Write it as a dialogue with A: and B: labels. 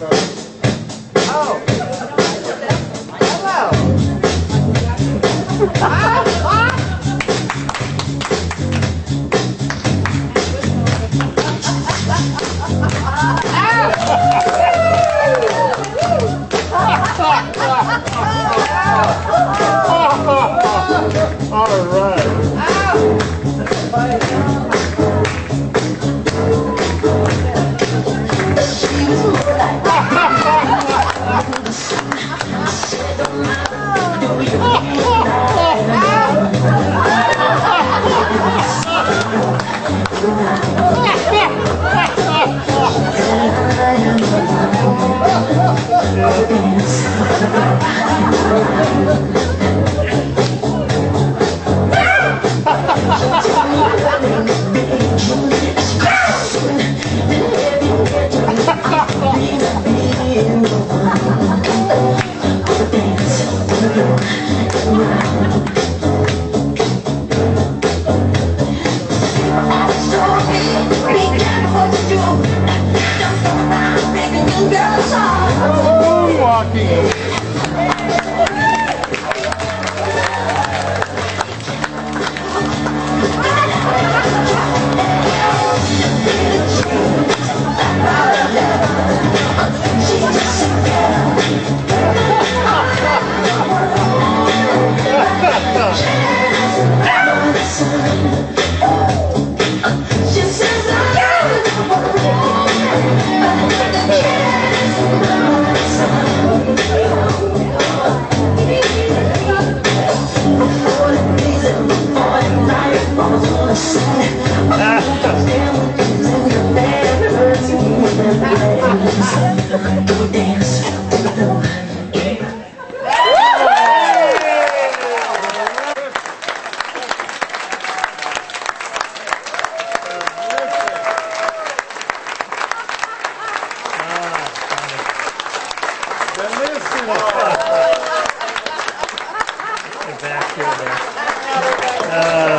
A: Oh. Hello. Ah, ah.
B: All right. Moonwalking. Back here, funny.